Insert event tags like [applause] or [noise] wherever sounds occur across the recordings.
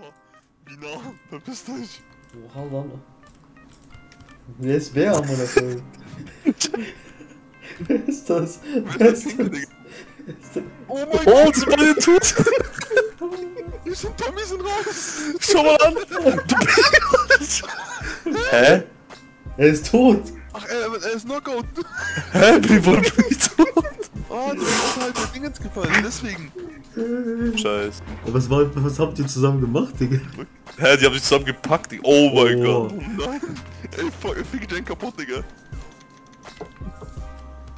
Oha. Wie nah? Verpiss dich. Oha, Mann. Wer ist wer am Monopol? [laughs] wer ist das? Wer ist das? Wer ist das? Oh mein Oh, Gott, sie wollen den Tut! die sind Tommy sind raus. Schau mal an! [laughs] Du Hä? Er ist tot! Ach, er, er ist Knockout. Hä? Wie wurde ich [laughs] tot? Oh, du bist halt der Dingens gefallen, deswegen. Scheiße. Aber was, war, was habt ihr zusammen gemacht, Digga? Hä, die haben sich zusammen gepackt. Digga. Oh mein Oh. Gott. Oh nein. Ey, fuck, fick den kaputt, Digga.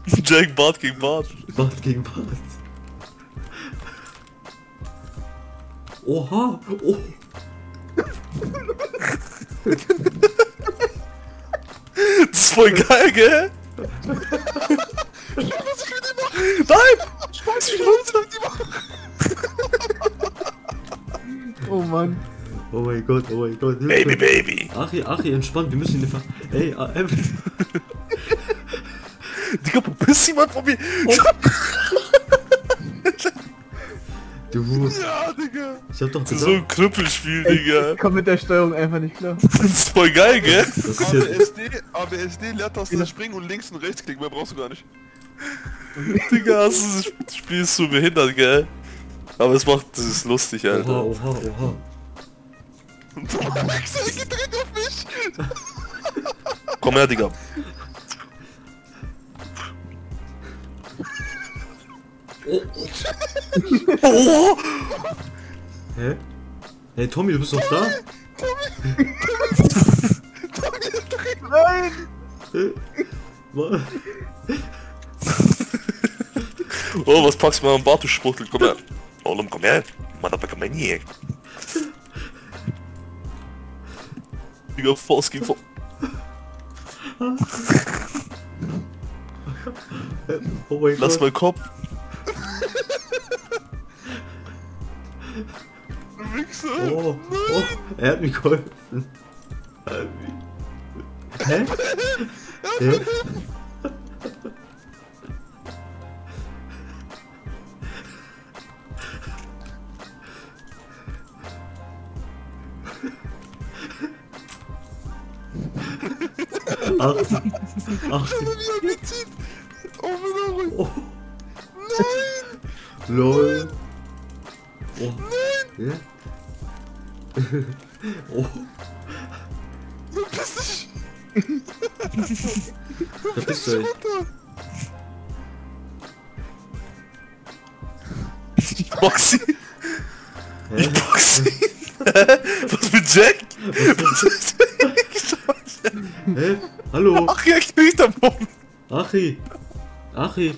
[laughs] Jack Bart gegen Bart. Bart gegen Bart. Oha! Oh. [laughs] Das ist voll geil, gell? [laughs] Nein! Schmeiß mich runter! Oh Mann. oh mein Gott, oh mein Gott. Baby, Baby! Achi, Achi, entspannt, wir müssen ihn einfach. Ey, ähm, [laughs] Digga, verpiss dich mal von mir! du musst. Ja, Digga. Ich hab doch Das ist so ein gesagt, Krüppelspiel, Digga. Ich komm mit der Steuerung einfach nicht klar. Das ist voll geil, gell? das ist. ABSD, ABSD, Leertaste springen und links und rechts klicken, mehr brauchst du gar nicht. Digga, das Spiel ist so behindert, gell? Aber es macht, das ist lustig, Oha, Alter. oha, oha. Wechsel geht direkt auf mich. Komm her, Digga. Oh! Hä? Hey Tommy, du bist doch da? Nein! Hä? Oh, was packst du mal am Bart, du Spuchtel? Komm her. Olam, komm her. Motherfucker, komm hier. Digga, Faust gegen Faust. Oh mein Lass Gott. meinen Kopf. Du Wichser. Oh, oh, er hat mir geholfen. Mich- Hä? Hä? Ach, ach, Wie er mitzieht. Oh, bin ruhig. oh, Nein. lol. Oh, ja? Achi! Achi!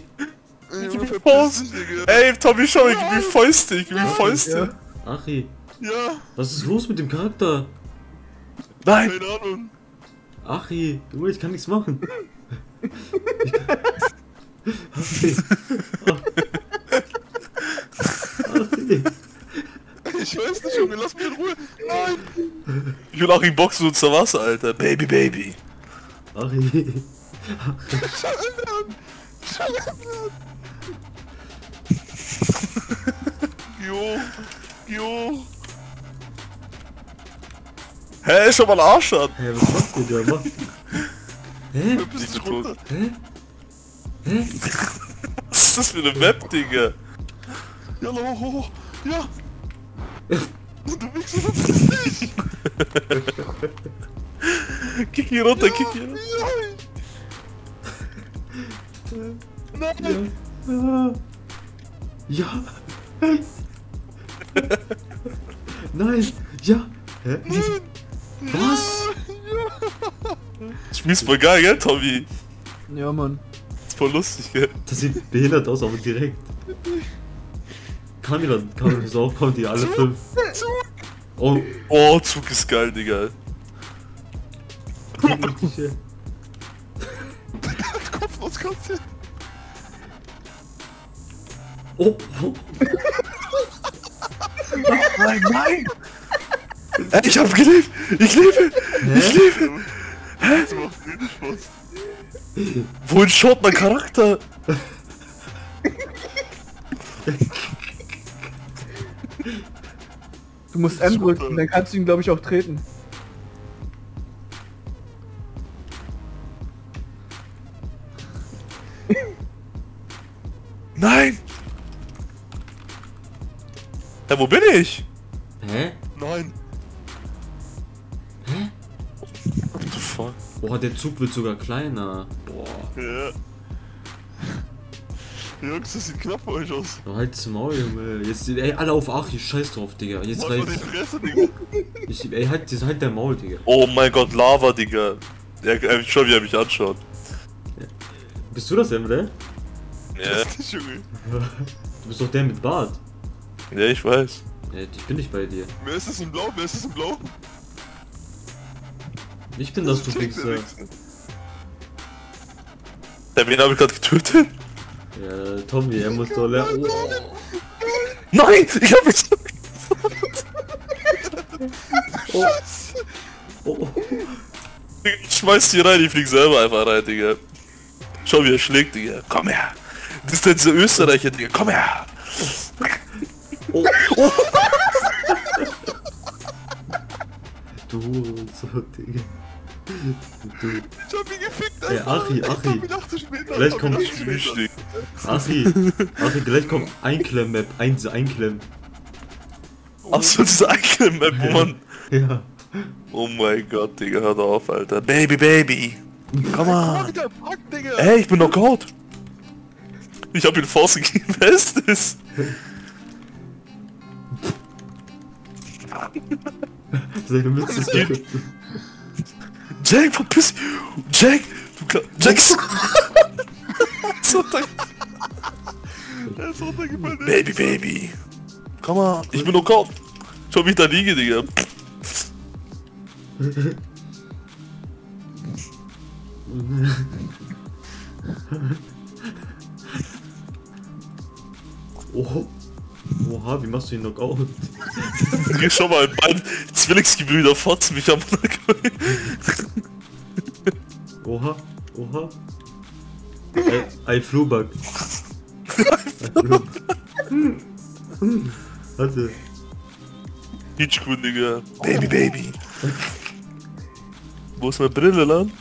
Ey, Ich bin Digga. Ey, Tommy, schau, ich geb mir Fäuste, ich geb mir Fäuste. Achi! Ja, Was ist los mit dem Charakter? Nein, keine Ahnung. Achi! Junge, ich kann nichts machen. Ich kann... Achi! Achi! Ich weiß nicht, Junge, lass mich in Ruhe. Nein. ich will auch ihn boxen unter Wasser, Alter. Baby, Baby. Achi! Schau ihn an. Schau ihn an. Jo. Jo. Hä, schau mal Arsch an. Hä, was macht ihr da? Macht... Hä? Nicht dich tot. Hä? Hä? Was ist das für eine Map, Digga? Ja, hoch, hoch, hoch. Ja. [laughs] Du Wichser, verpiss dich. Kick hier runter, kick hier runter. Nein. Nein. Ja! Ja! [laughs] Nein! Ja! Hä? Was? Das Spiel ist voll geil, gell, Tommy? Ja, Mann. ist voll lustig, gell? Das sieht behindert aus, aber direkt. Kamila, Kamila ist auch, kommt die alle fünf. Oh, Oh, Zug ist geil, Digga. Konzert. Oh, oh. Nein, nein! Ich hab gelebt! Ich lebe! Ich lebe! Spaß. Wohin schaut mein Charakter? Du musst M drücken, dann kannst du ihn glaube ich auch treten. Nein! Ja, wo bin ich? Hä? Nein. What the fuck? Boah, der Zug wird sogar kleiner. Boah. Ja. Jungs, das sieht knapp für euch aus. Oh, halt's Maul, Junge. Jetzt, ey, alle auf Achi, scheiß drauf, Digga. Jetzt die reicht's. Fresse, Digga. Ich, ey, halt, jetzt halt dein Maul, Digga. Oh mein Gott, Lava, Digga. Ja, äh, schon wie er mich anschaut. Bist du das, Emre? Ja, Das. Du bist doch der mit Bart. ja, ich weiß. Ja, ich bin nicht bei dir. Wer ist das in Blau? Wer ist das in Blau? Ich bin das, du Check, der Wichser. Ja, wen habe ich gerade getötet? Ja, Tommy, er muss doch lernen. Oh. Nein! Ich hab mich... Oh. oh. Ich schmeiß die rein, ich flieg selber einfach rein, Digga. Schau, wie er schlägt, Digga. Komm her. Das ist denn dieser Österreicher, Digga. Komm her. Oh. Du so, Digga. Du. Ich hab ihn gefickt, Ey, Alter. Achi, Achi. Später. Gleich kommt. Richtig. Achi, Achi, gleich kommt Einklemm-Map. Ein, Einklemm. Achso, diese Eichel-Map, Mann. Ja. Oh mein Gott, Digga, hört auf, Alter. Baby, Baby. Pack, Digga. Ey, ich bin Knockout. Ich hab ihn Faust gegeben. [laughs] Wer ist das? Seine Mütze ist weg. Jack, verpiss Jack, du Kla Jack. [laughs] Er ist runtergefallen. Baby, Baby. Komm mal. Ich bin Knockout. Schau, wie ich da liege, Digga. [laughs] Oh. Oha, wie machst du ihn Knockout? [laughs] Schau mal, beide Zwillingsgebrüder fotzen mich am. Oha, oha. Ei, Ei Flubak. Warte. Hitchcool, Digga. Baby, Baby. Wo ist meine Brille, Lan?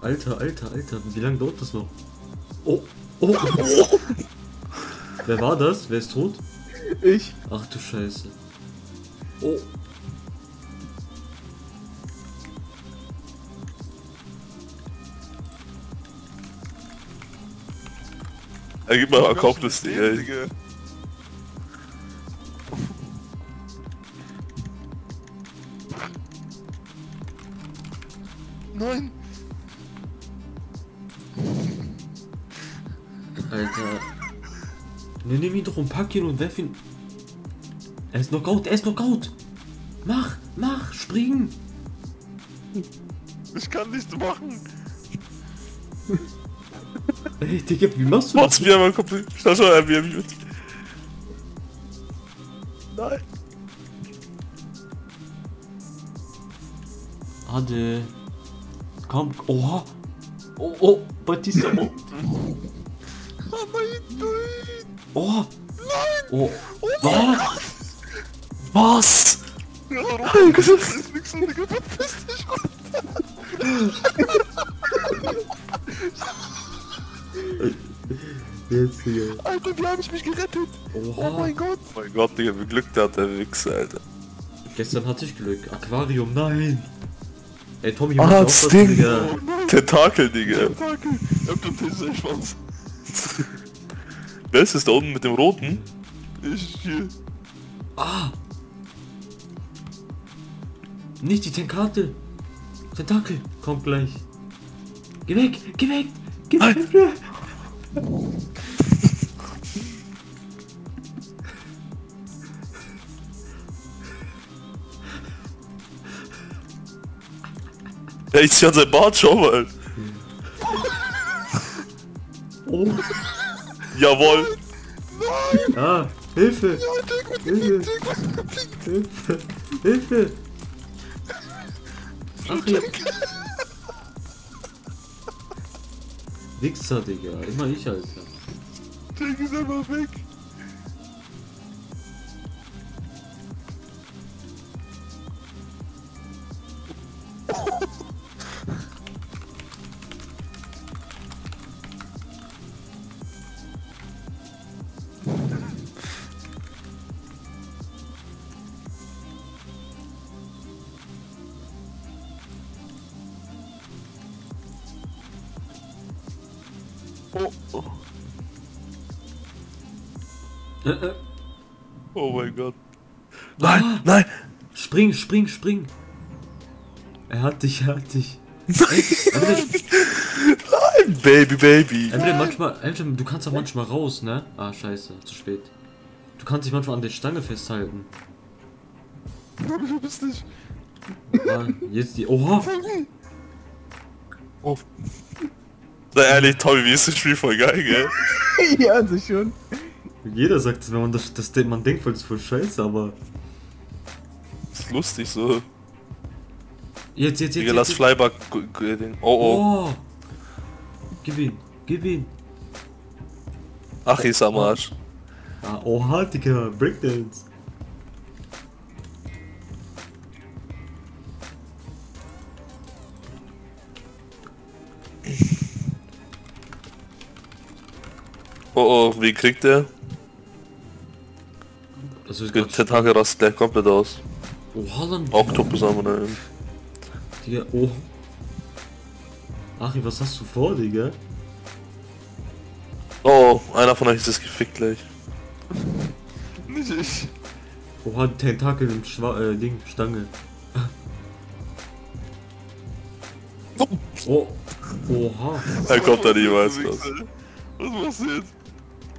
Alter, alter, alter, wie lange dauert das noch? Oh, oh, oh. Wer war das? Wer ist tot? Ich. Ach du Scheiße. Oh. Er gibt mal Digga. ey. Doch und werf ihn. Er ist Knockout, er ist Knockout. Mach, mach, spring. Ich kann nichts machen. Ey, [laughs] Digga, wie machst du Mach's das? mir einmal komplett. Schau, schau, er wie er mich mit. Nein. Ade. Komm, oha. Oh, oh, Batista. Oh, Oh nein, nein. oh. Oh. Was? Was? Ja, Robert, das ist nix so, Digga. Verpiss dich. Jetzt, Digga. Alter, wie hab ich mich gerettet? Oh Oha. mein Gott. Oh mein Gott, Digga, wie Glück der hat der Wichser, Alter. Gestern hatte ich Glück. Aquarium, nein. Ey, Tommy, Ah, musst du das aufpassen, Ding. Digga. Oh. Tentakel, Digga. Tentakel. Ich hab den Tesla-Schwanz. Wer ist das da unten mit dem roten? Ich hier. Ah. Nicht die Tentakel. Tentakel. Kommt gleich. Geh weg, geh weg, geh weg. [laughs] Ja, ich zieh an sein Bart, schau mal. Oh. Jawohl. Ah, Hilfe. Hilfe. Hilfe. Hilfe. Ach ja. Wichser, Digga. Immer ich, Alter. Digga, ist einfach weg. Spring, spring, spring. Er hat dich, er hat dich. Emre, [laughs] Baby, Baby. Emre, manchmal, Emre, du kannst auch manchmal raus, ne? Ah, scheiße, zu spät. Du kannst dich manchmal an der Stange festhalten. Du bist nicht. Ah, jetzt die. Oha! Oh. Na ehrlich, Tommy, wie ist das Spiel voll geil, gell? [laughs] ja, an sich schon. Jeder sagt es, wenn man das, das man denkt, voll, ist voll scheiße, aber. Ist lustig so. Jetzt, jetzt, jetzt. Digga, lass. Flyback. Ding. Oh oh. Oh! Gib ihn, gib ihn. Ach, ist am Arsch. Ah, oha, Digga, Breakdance. Oh oh, wie kriegt der? Das ist Der grad Tentakel rastet gleich komplett aus. Oha, dann. Octopus haben wir da. Digga, oh. Achim, was hast du vor, Digga? Oh, einer von euch ist das gefickt gleich. Nicht ich. Oha, Tentakel im Schwa äh, Ding, Stange. Oh. Oha. Er kommt da niemals Du raus. Wichser. Was passiert?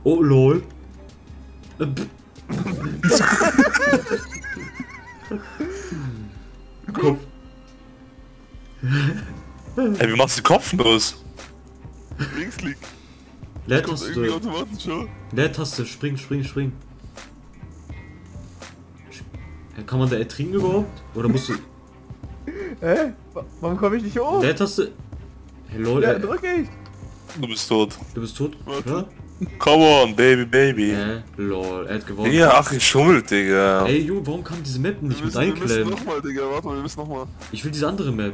Oh, lol. [laughs] [laughs] Äh. Kopf. Ey, wie machst du den Kopf los? Linksklick. Kommt irgendwie Leertaste. Leertaste, spring, spring, spring. Ja, Kann man da ertrinken überhaupt? Oder musst du. Hä? Wa- Warum komme ich nicht hoch? Leertaste. Hey, lol, Ja, äh, drück ich. Du bist tot. du bist tot? Warte. Ja? Come on, baby, baby. Äh, lol, er hat gewonnen. Ja, ach, ich schummelt, Digga. Ey, Junge, warum kann diese Map nicht Wir mit müssen, wir müssen einklemmen? nochmal, Digga. Warte mal, wir müssen nochmal. Ich will diese andere Map.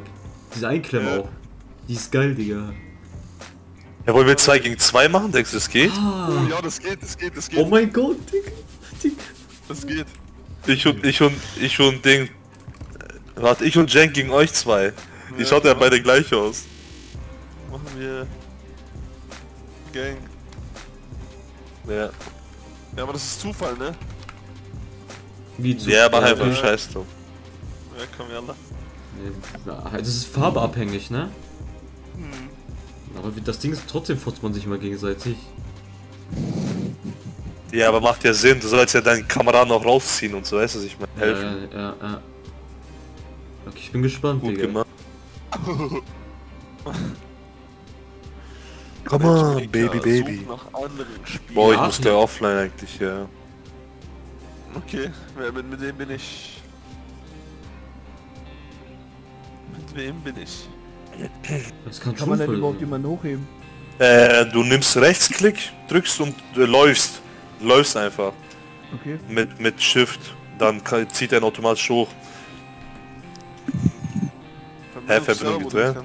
Diese Einklemmen Ja. auch. Die ist geil, Digga. Ja, wollen wir 2 gegen 2 machen? Denkst du, das geht? Ah. Oh ja, das geht, das geht, das geht. Oh mein Gott, Digga. Digga. Das geht. Ich und, ich und, ich und Ding. Warte, ich und Jen gegen euch zwei. Die Ja, schaut ja beide gleich aus. Machen wir. Gang. Ja. Ja, aber das ist Zufall, ne? Wie zu. Ja, ja, einfach ja. Scheiß drauf. Ja, komm, yalla. Ja, Das ist farbeabhängig, ne? Hm. Aber das Ding ist trotzdem furzt man sich immer gegenseitig. Ja, aber macht ja Sinn. Du sollst ja deinen Kameraden auch rausziehen und so, weißt du, ich meine? Helfen. Ja, ja, ja. Okay, ich bin gespannt, Gut Digga. gemacht. [laughs] Come on, baby, baby. Boah, ich Ja, musste ja. offline eigentlich, ja. Okay, mit, mit dem bin ich. Mit wem bin ich? Das kann, Kann man denn überhaupt jemanden hochheben? Äh, du nimmst Rechtsklick, drückst und äh, läufst. Läufst einfach. Okay. Mit, mit Shift. Dann kann, zieht er ihn automatisch hoch. Hä, Verbindung getrennt?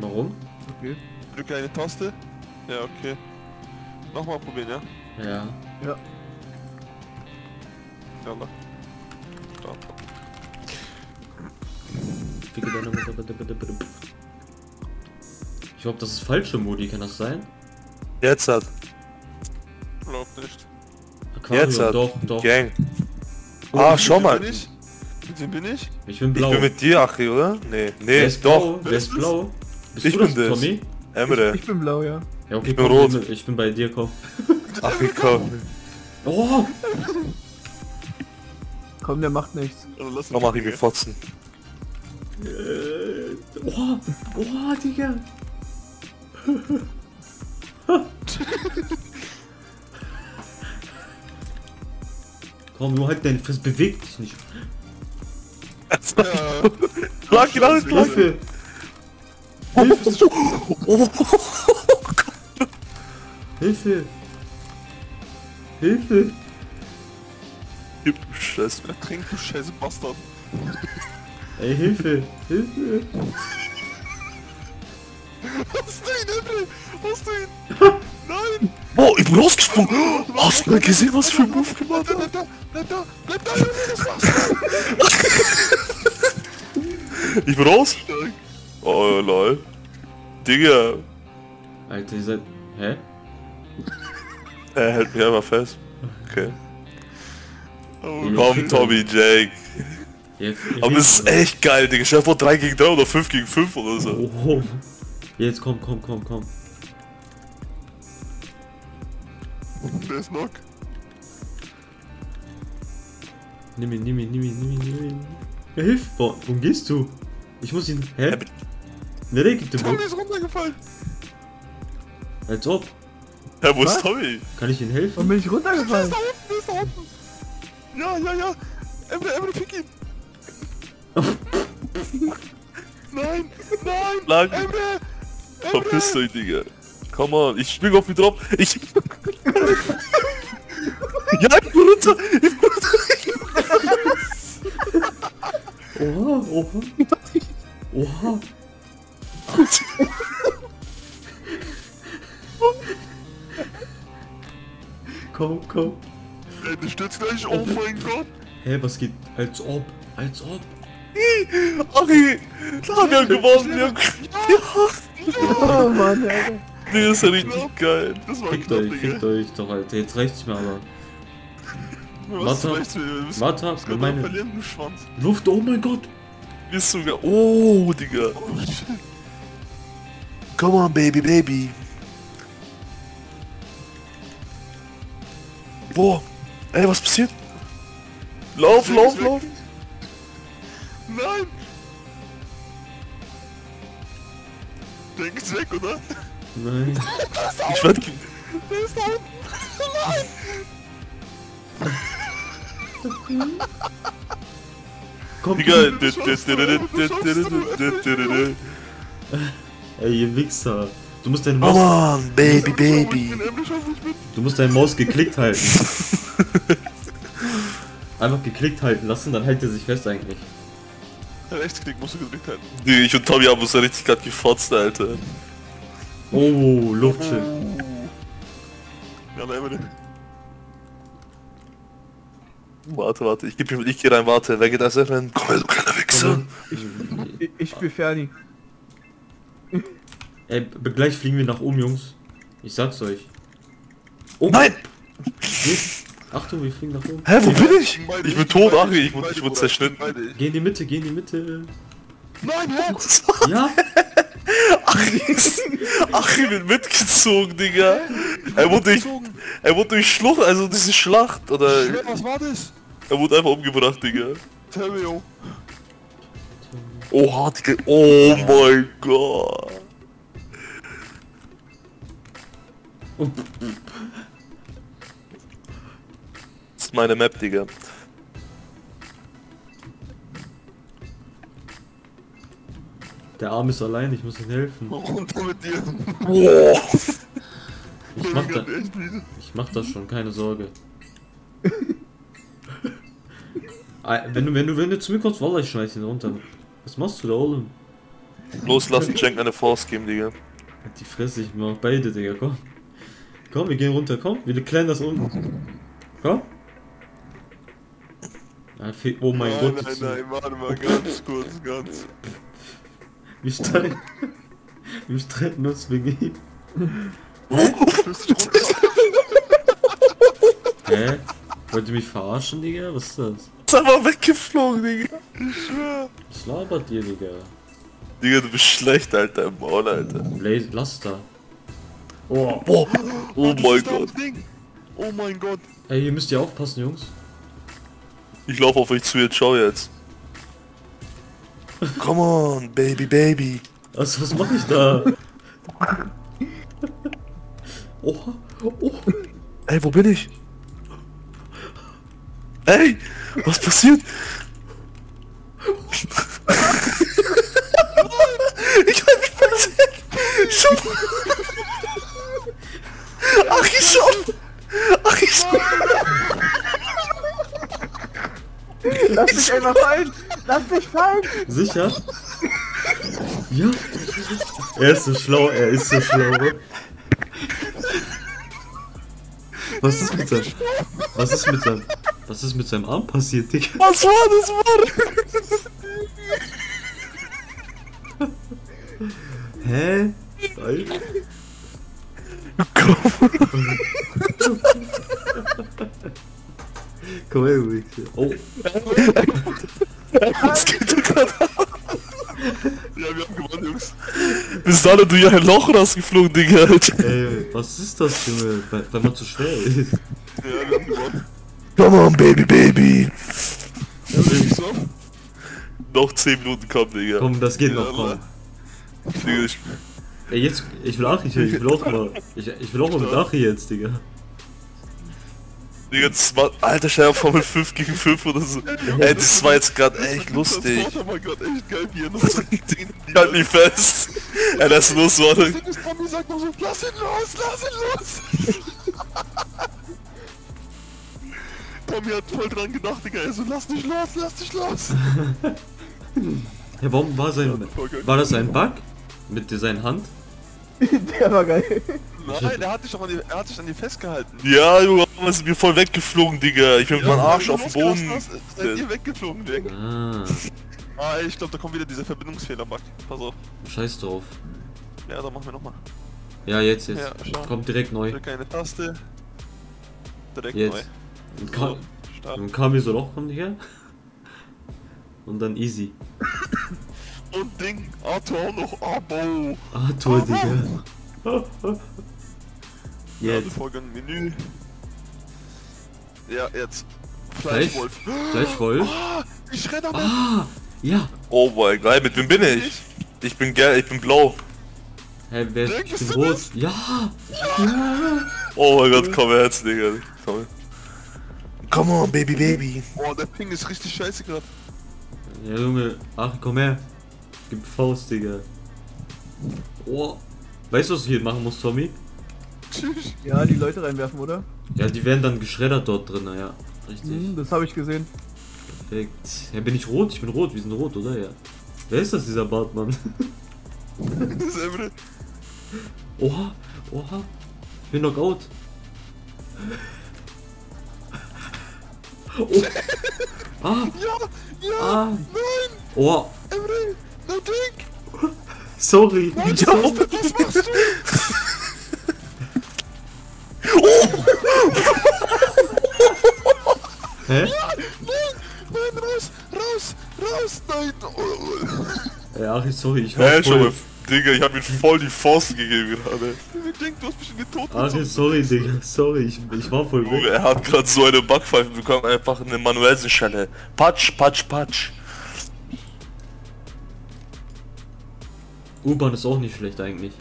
Warum? Okay. Drücke eine Taste. Ja, okay. Nochmal probieren, ja? Ja. Ja. Start. Bitte. Ich glaube, das ist falsche Modi, kann das sein? Jetzt hat. Glaub nicht. Aquarium, Jetzt hat. doch, doch. Gang. Ah, schau mal. Bin ich? Mit wem bin ich? Ich bin Ich blau. bin mit dir, Achi, oder? Nee, Wer nee, ist doch. Blau? Wer ist blau? Bist Ich du bin das, das. Tommy? Emre. Ich bin blau, ja. Ja, okay, Ich bin komm, rot. Ich bin, ich bin bei dir, komm. [laughs] Achi, komm. Oh! Komm, der macht nichts. Also lass Komm, Achi, wir fotzen. Äh, oh! Oh, Digga! [laughs] Komm, nur halt deine Fresse, beweg dich nicht. Schlag ihn an, schlag ihn. Hilfe! Hilfe! Hilfe! Scheiße. trink, du scheiße Bastard. Ey, Hilfe! Hilfe! Hast du ihn, Emre? Hast du ihn? Nein! Boah, ich bin rausgesprungen. Hast du mal gesehen, was ich für einen Move gemacht Bleib habe? da, bleib da, bleib da, Junge, das war's. Ich bin raus. Oh, lol. Digga. Alter, ihr seid. Hä? [laughs] Er hält mich einfach fest. Okay. Oh. Komm, Tommy, Jake. Jetzt, Aber es ist echt geil, Digga. Stell dir vor 3 gegen 3 oder 5 gegen 5 oder so. Oh. Jetzt komm, komm, komm, komm. der ist knock. Nimm ihn, nimm ihn, nimm ihn, nimm ihn, nimm ihn. Hilf! Wo, wo gehst du? Ich muss ihn. Hä? Ja, bitte. Ne, der gibt den Tommy ist runtergefallen. Als ob. Hä, wo ist Was? Tommy? Kann ich ihm helfen? Warum bin ich Der ist runtergefallen? da unten, der ist da unten. Ja, ja, ja. Emre, Emre, fick ihn. [laughs] nein, nein. Lang. Emre. Verpiss dich, Digga. Come on, ich spring auf ihn drauf. Ich. [laughs] ja, ich bin runter. Ich bin runter. [laughs] Oha, oha. Oha. [laughs] komm, komm. Ey, der stürzt gleich. Oh mein Gott. Hä, was geht? Als ob. Als ob. Ari, da haben wir gewonnen. Wir haben... Oh Mann, Alter. Digga, ist ja richtig geil. Das war Fickt knapp, euch, fickt euch doch, Alter. Jetzt reicht's mir aber. Was Warte? Wir müssen- warte, wir können meine- du. Luft, oh mein Gott. Ist sogar. Oh, Digga. Oh shit. Come on, baby, baby. Boah. Ey, was passiert? Lauf, lauf, lauf. Nein! Der ist weg, oder? Nein. [laughs] Ich werd... Der ist da unten. Komm, Digga. [laughs] Ey, ihr Wichser. Du musst deine Come Maus, on, baby, Ich baby. bin ich bin. du musst deine Maus geklickt halten. [laughs] Einfach geklickt halten lassen, dann hält er sich fest eigentlich. Rechtsklick musst du gedrückt halten. Digga, ich und Tommy haben uns ja richtig grad gefotzt, Alter. Oh, Luftschiff. Ja, nein, Emre. Warte, warte, ich geb ihm, ich geh rein, warte. Wer geht als rein? Komm her, du kleiner Wichser. Ich, ich spiel Ferdi. Ey, gleich fliegen wir nach oben, Jungs. Ich sag's euch. Oh, Nein! Achtung, wir fliegen nach oben. Hä, wo bin ich? Ich bin tot, Ari, ich wurde ich wurde zerschnitten. Geh in die Mitte, geh in die Mitte. Nein, hä? Ja? [laughs] Ari wird mitgezogen, Digga. Er wurde durch... Er wurde durch Schlucht, also diese Schlacht, oder... Was war das? Er wurde einfach umgebracht, Digga. Terrio. Oha, Digga. Oh mein Gott. Das ist meine Map, Digga. Der Arm ist allein, ich muss ihm helfen. Runter mit dir. Boah. Ich mach, da, ich mach das schon, keine Sorge. Ah, wenn du, wenn du, wenn du zu mir kommst, Wallah, ich schmeiß ihn runter. Was machst du da oben? Los, lass den Cenk eine Force geben, Digga. Halt die Fresse, ich mach beide, Digga, komm. Komm, wir gehen runter, komm, wir klären das unten. Komm. Ah, oh mein nein, Gott, nein, nein, warte mal ganz kurz, ganz. wir streiten. [laughs] Wir streiten uns wegen ihm. Tschüss, runter. Hä? Wollt ihr mich verarschen, Digga? Was ist das? Ist einfach weggeflogen, Digga. Ich schwör. Was labert ihr, Digga? Digga, du bist schlecht, Alter, im Maul, Alter. Lass da. Oh. Boah. Oh Das mein Gott. Oh mein Gott. Ey, ihr müsst ja aufpassen, Jungs. Ich laufe auf euch zu, jetzt schau jetzt. Come on, baby, baby. Also, was mache ich da? [laughs] Oha. Oh. Ey, wo bin ich? Ey, was passiert? [laughs] [laughs] ich hab mich verletzt. Schau. Ach, ich. Lass mich einfach fallen! Lass mich fallen! Sicher? Ja. Er ist so schlau, er ist so schlau. Was ist mit seinem... Was ist mit seinem... Was ist mit seinem Arm passiert, Digga? Was war das, Mann? Oh, [laughs] Was geht denn gerade ab? Ja, wir haben gewonnen, Jungs. Bis dahin du ja ein Loch rausgeflogen, Digga. ey, was ist das, Junge? Weil, weil man zu schwer ist. Ja, wir haben gewonnen. Come on, baby, baby. Ja, so. Noch 10 Minuten kommen, Digga. Komm, das geht Ja, noch, komm. Digga, ich, Ey, jetzt, ich will Achi, ich will auch mal, ich, ich will auch mal mit Achi jetzt, Digga. Digga, das war, alter Scheibe Formel 5 gegen 5 oder so. Ey, das war jetzt gerade echt lustig. Das war gerade echt geil, wie er noch so Ich halt mich fest. Ey, das ist los, warte. Das Tommy sagt noch so, lass ihn los, lass ihn los! [laughs] Tommy hat voll dran gedacht, Digga, er so, lass dich los, lass dich los! [laughs] Ja, warum war sein, war das ein Bug? Mit seiner Hand? [laughs] Der war geil. Nein, er hat dich doch an die, er hat dich an die festgehalten. Ja, Junge, man ist mir voll weggeflogen, Digga. Ich bin mit meinem Arsch auf dem Boden. Hast, seid ihr weggeflogen, Digga. Ah, Ah, ey, ich glaube, da kommt wieder dieser Verbindungsfehler, Bug. Pass auf. scheiß drauf. Ja, dann machen wir nochmal. Ja, jetzt, jetzt. Ja. Kommt direkt neu. Drück eine Taste. Direkt Jetzt. neu. Und So, kam, Start. und kam hier so Loch, kommt her. Und dann easy. [laughs] Und Ding, Arthur auch noch, Abo. Ah, Tor, Digga. Ja, Jetzt. Vorgang Menü. Ja, jetzt. Fleisch? Fleischwolf. Fleischwolf. Ah, ich renne aber. Ah, ja. Oh mein Gott, mit wem bin ich? Ich bin gelb, ich bin blau. Hä, wer ist, Denk, ich bin rot. das? Ja. Oh mein Gott, komm her jetzt, Digga. Komm her. Come on, baby, baby. Boah, der Ping ist richtig scheiße gerade. Ja, Junge. Ach, komm her. Gib Faust, Digga. Oh. Weißt du, was du hier machen musst, Tommy? Tschüss. [laughs] Ja, die Leute reinwerfen, oder? Ja, die werden dann geschreddert dort drin, ja. Richtig. Hm, das habe ich gesehen. Perfekt. Ja, bin ich rot? Ich bin rot. Wir sind rot, oder? Ja. Wer ist das, dieser Bartmann? Das ist Emre. Oha, oha. Ich bin Knockout. [laughs] Oh. Ah, Ja, ja, ah. nein, Oh, Emre, no drink. sorry. Nein, was, machst du? was machst du? [laughs] Hä? Nein, nein, raus, raus, raus, nein. Oh, Ja, sorry, ich war Hä, voll... Digga, ich hab ihm voll die Faust gegeben gerade. Ich denk, du hast mich in den Tod Ach, gezogen. sorry, Digga, sorry, ich, ich war voll weg. er hat gerade so eine Backpfeife bekommen, einfach eine Manuelsenschelle. Patsch, patsch, patsch. U-Bahn ist auch nicht schlecht eigentlich.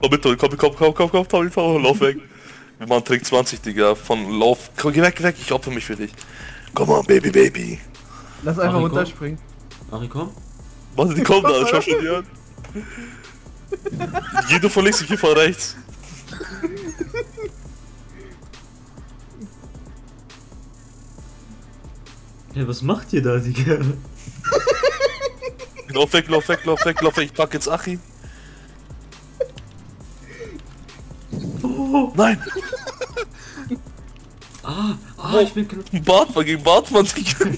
Komm mit, komm, komm, komm, komm, komm, komm, komm, lauf weg. Wir machen Trick 20, Digga, von Lauf. Komm, geh weg, geh weg, ich opfer mich für dich. Come on, baby, baby. Lass einfach Ach, komm. runterspringen. Ari, komm. Warte, die kommen da, schau schon die an. Geh du von links, ich geh von rechts. Ja, was macht ihr da, Digga? [laughs] Lauf weg, lauf weg, lauf weg, lauf weg, ich pack jetzt Achi. Oh, Nein, ah, ah, ich bin... kn- Bartmann gegen Bartmann, Digga.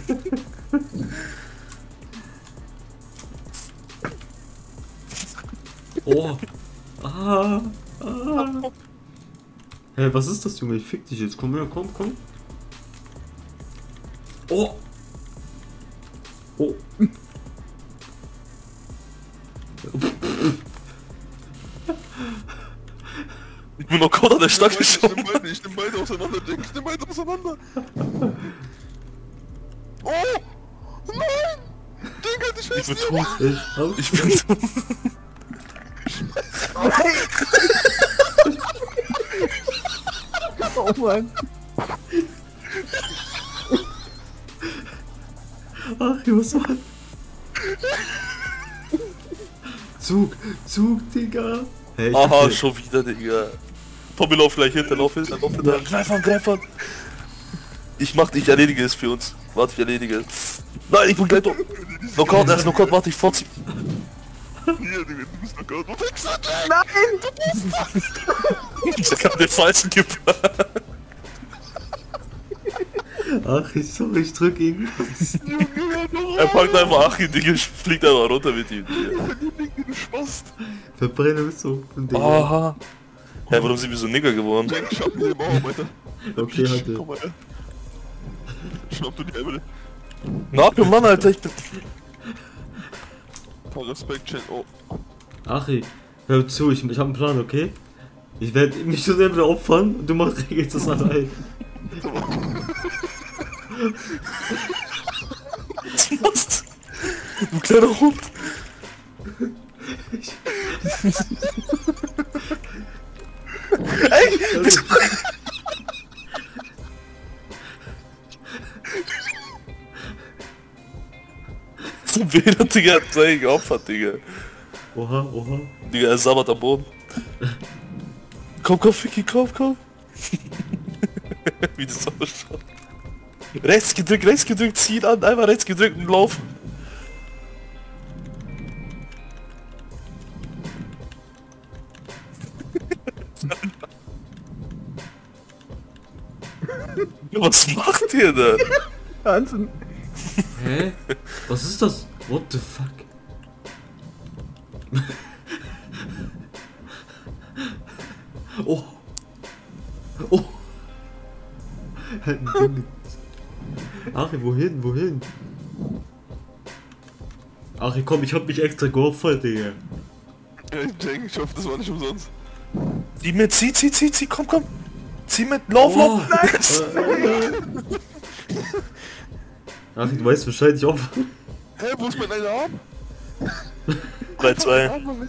Oh. Ah. Ah. Hä, was ist das, Junge? Ich fick dich jetzt. Komm her, komm, komm. Oh. Oh. Der Stange Ich schon. nehm beide, ich nehm beide auseinander, Jack, ich nehm beide auseinander. Oh! Nein! Ding hat dich Ich bin tot. Ich. Ich bin tot. Oh Mann. Ach, was war Zug, Zug, Digga. Hey, ich Aha, schon wieder, Digga. Tommy, lauf gleich hinter, lauf hinter, lauf hinter. Greif an, greif an. Ich mach, ich erledige es für uns. Warte, ich erledige es. Nein, ich bin gleich tot. Knockout, erst Knockout, warte, ich vorzieh. Hier, Digga, du bist noch gar Du Jack! Nein! Ich hab den falschen geplant. Ach, ich sorry, ich drück doch Er packt einfach Achim, Digga, fliegt einfach runter mit ihm. Digga. Dich, du Spast! Verbrennungsofen, Digga. Aha. Hä, warum sind wir so Nigger geworden? Jack, schau mir den Baum, Alter. [laughs] Okay, hatte. Komm mal her. Schnapp du die Ebene. Na, du Mann, Alter, ich bin... Voll Respekt, Chen. Oh. Achi, hör zu, ich, ich hab einen Plan, okay? Ich werde mich zu selber opfern und du machst [laughs] regelst das allein. Was machst du? [laughs] Du kleiner Hund. So behindert, Digga, hat sein geopfert, Digga. Oha, oha. Digga, er sabbert am Boden. Komm, komm, Ficky, komm, komm. [laughs] Wie das ausschaut. Rechts gedrückt, rechts gedrückt, ziehen an, einmal rechts gedrückt und laufen. Was macht ihr da? [laughs] Hansen. Hä? Was ist das? What the fuck? oh. Oh. Ein Ding. Ari, wohin? Wohin? Ari, komm, ich hab mich extra geopfert, Digga. Ja, ich denke, ich hoffe, das war nicht umsonst. Zieh mit, zieh, zieh, zieh, zieh, komm, komm. Zieh mit, lauf, lauf. Ari, du weißt Bescheid, ich opfer. Hä, wo ist mein einer Arm? 3, 2. Arm war weg.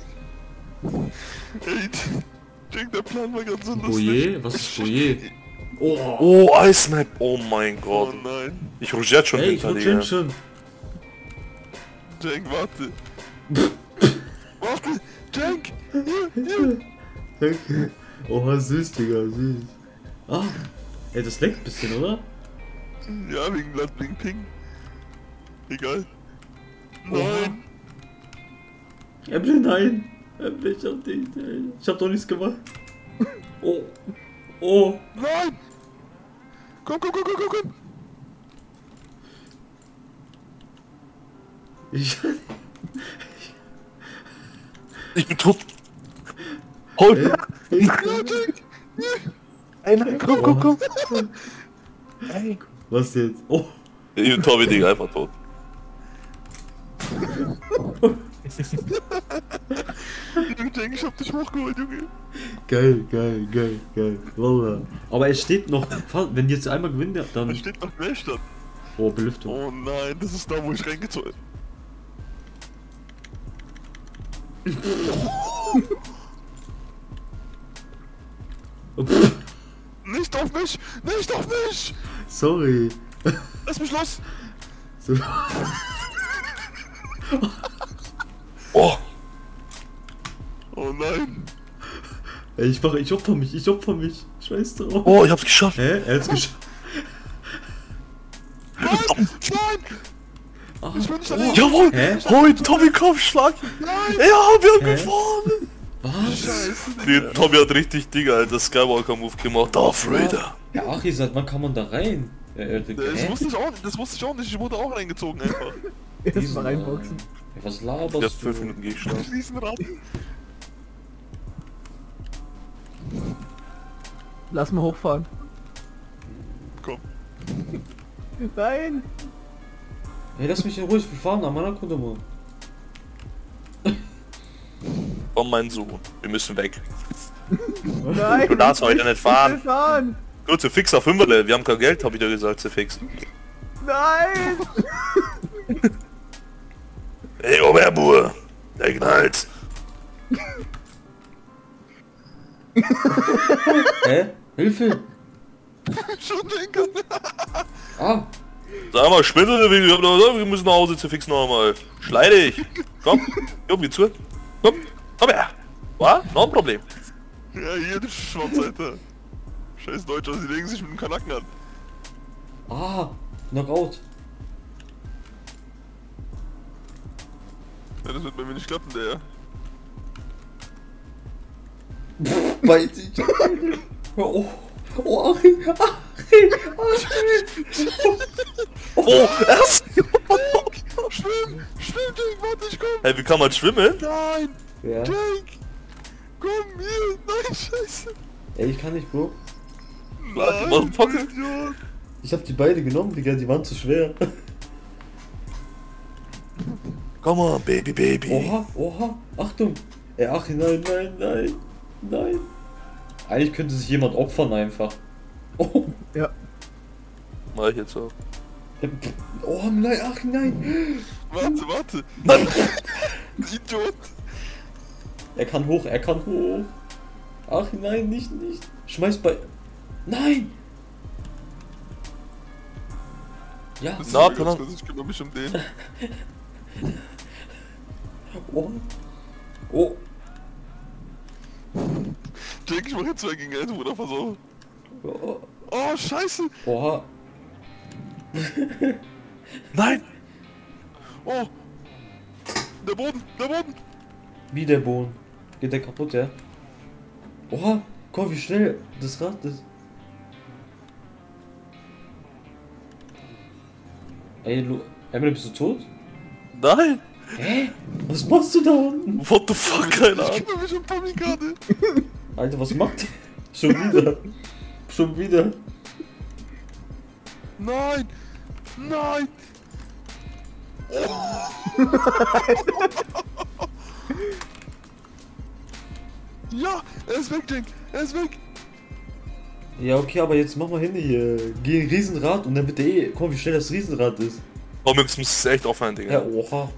Ey, Jake, der Plan war ganz so lustig. Boje? Was ist Boje? Oh. Oh, Ice Map. Oh mein Oh Gott. nein. Ich rutsche jetzt schon ich hinter rutsch dir. hin schon. Jake, warte. [laughs] warte. Jake. Hier, hier. Oha, süß, Digga, süß. Ah. Ey, das leckt ein bisschen, oder? Ja, wegen Blatt, wegen Ping. Egal. Nein. Emre, nein. Emre, ich hab dich. Ich hab doch nichts gemacht. Oh. Oh. Nein. Komm, komm, komm, komm, komm, komm. Ich. [laughs] Ich bin tot. Hol. Ey. Ja, Jake. Ey, nein, komm, komm, komm. Ey. Was jetzt? Oh. Ich bin Tommy, Digga, einfach tot. Jake, ich hab dich hochgeholt, Junge. Geil, geil, geil, geil. Wallah. Aber es steht noch, wenn die jetzt einmal gewinnen, Da dann. steht noch mehr Stadt. Oh, Belüftung. Oh nein, das ist da, wo ich reingezogen Oh, [laughs] [laughs] pff, Nicht auf mich! Nicht auf mich! Sorry. Lass mich los! So. [laughs] Oh. Oh nein! Ey, ich mach, ich opfer mich, ich opfer mich. Scheiß drauf. Oh, ich hab's geschafft. Hä? Er hat's geschafft. Nein! Nein! Ah. Ich bin nicht allein! Jawohl. Hä? Hol, Tommy, komm, schlag. Nein! Ja, wir haben Hä? gewonnen. Scheiße! Nee, Tommy hat richtig Digga, Alter, Skywalker-Move gemacht. Darth Vader. Ja, Achi, seit wann kann man da rein? Äh, Das wusste ich auch nicht, das wusste ich auch nicht, ich wurde auch reingezogen einfach. [laughs] Erstmal reinboxen. Ja, was Erst laberst du? Minuten gehe ich schlafen. [laughs] Schließen Ratten. Lass mal hochfahren. Komm. [laughs] Nein! Hey, lass mich in Ruhe, ich will fahren, Amana Kundemann. Komm, mein Sohn. Wir müssen weg. Nein! Du darfst heute nicht Ich fahren. fahren! Gut, zu fixer Fünferle. Wir haben kein Geld, hab ich dir gesagt, zu fix. Nein! [laughs] Ey, Oberbur. Der knallt. [laughs] Hä? Hilfe! Schon denken! [laughs] Ah! Sag mal, wie? Wir müssen nach Hause zu fix noch einmal. Schlei dich. Komm, komm, geh zu. Komm, komm her. Was? Noch ein Problem. Ja, hier, du Schwarz, Alter. [laughs] Scheiß Deutscher, sie legen sich mit dem Kanaken an. Ah! Knockout! Ja, das wird bei mir nicht klappen, der. Weiß ich. Oh! Oh, Achi! Achi! Achi! Oh, erst. Schwimm! Schwimm, Jake, warte, ich komm! Hey, wie kann man schwimmen? Nein! Ja. Jake! Komm hier! Nein, scheiße! Ey, ich kann nicht, Bro. Warte, Nein, Pockel. Idiot! Ich hab die beide genommen, Digga, die waren zu schwer. Come on, baby, baby. Oha, oha, Achtung. Ey, ach, nein, nein, nein, nein. Eigentlich könnte sich jemand opfern einfach. Oh, Ja. Mach ich jetzt auch. oh nein, ach nein. Warte, warte. Nein! [laughs] Idiot. Er kann hoch, er kann hoch. Ach nein, nicht, nicht. Schmeiß bei. Nein! Ja, Das ist Na, kurz, ich kümmere mich um den. [laughs] oh. Oh, Jake, ich mache jetzt zwei gegen eins, Bruder, pass auf. oh. Oh, scheiße. Oha. [laughs] Nein! Oh. Der Boden, der Boden. Wie der Boden. Geht der kaputt, ja? Oha, komm, wie schnell das Rad ist. Ey, Lu Emily, bist du tot? Nein! Hä? Was machst du da unten? What the fuck, keine Ich Ahnung. kümmere mich um Tommy gerade. [laughs] Alter, was macht der? Schon wieder. Schon wieder. Nein. Nein. Oh. [laughs] [laughs] ja, er ist weg, Jake. Er ist weg. Ja, okay, aber jetzt mach mal hin hier. Geh in Riesenrad und dann der eh. Guck mal, wie schnell das Riesenrad ist. Komm, jetzt muss es echt aufhören, Digga. Ja, oha.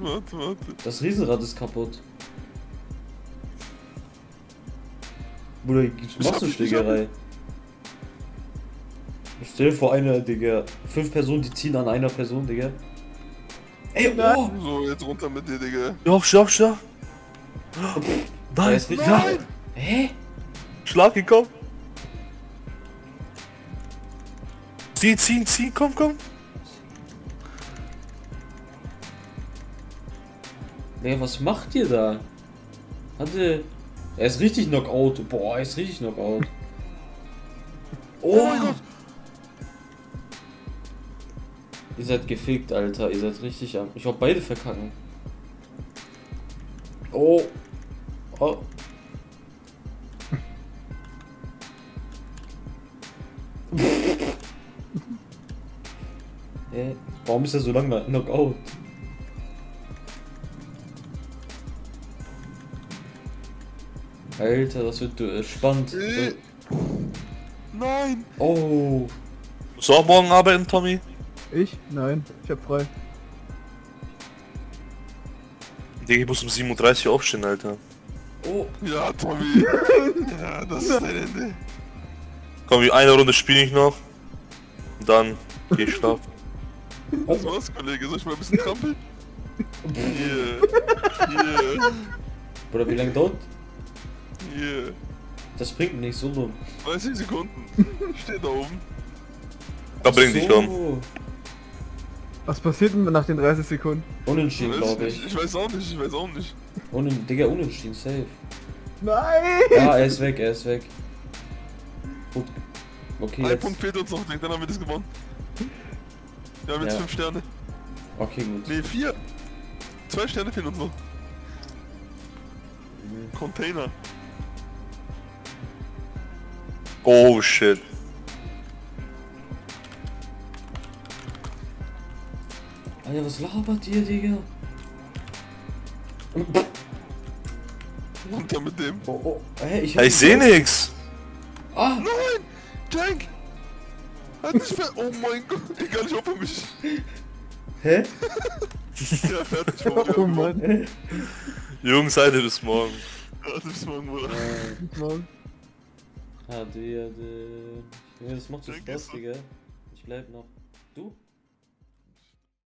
Warte, warte. Das Riesenrad ist kaputt. Bruder, gibt's Ich hab- Massenschlägerei. Stell dir vor, eine, Digga. Fünf Personen, die ziehen an einer Person, Digga. Ey, oh! So, jetzt runter mit dir, Digga. Ja, stopp, stopp. Nein! ist richtig. Nein. Hä? Schlag ihn, komm! Zieh, zieh, zieh, komm, komm! Ey, was macht ihr da? Hatte. Er ist richtig Knockout. Boah, er ist richtig Knockout. Oh [laughs] Oh! mein Gott. Ihr seid gefickt, Alter. Ihr seid richtig am. Ich hab beide verkacken. Oh. Oh. [laughs] Hä? Warum ist er so lange Knockout? Alter, das wird äh, spannend. Äh. Nein. Oh. Musst du auch morgen arbeiten, Tommy? Ich? Nein, ich hab frei. Digga, ich muss um 7.30 Uhr aufstehen, Alter. Oh. Ja, Tommy. [laughs] ja, das ist dein Ende. Komm, eine Runde spiele ich noch. Und dann geh ich schlafen. [laughs] Das war's, Kollege. Soll ich mal ein bisschen trampeln? Hier. Hier. Oder wie lange dauert? Hier. Das bringt mir nicht so dumm. 30 Sekunden. Steht da oben. Da bring dich so. um. Was passiert denn nach den 30 Sekunden? Unentschieden, glaube ich. Ich weiß auch nicht, ich weiß auch nicht. Unen Digga, unentschieden, safe. Nein! Ja, er ist weg, er ist weg. Gut. Okay, Ein jetzt. Punkt fehlt uns noch, dann haben wir das gewonnen. Wir haben jetzt Ja. 5 Sterne. Okay, gut. Ne, 4. Zwei Sterne fehlen uns noch. Mhm. Container. Oh shit. Alter, was labert ihr, Digga? Runter mit dem. Oh, oh. Hä, ich, Ja, ich sehe nix. Ah! Nein! Jank! Halt dich fest! Oh mein Gott! Egal, ich opfer mich. Hä? [laughs] Ja, fertig. [laughs] Oh Mann. Jungs, seid ihr bis morgen. Ja, bis morgen, Bruder. Morgen. Ade, ade. Junge, das macht so Spaß. Digga. Ich bleib noch. Du?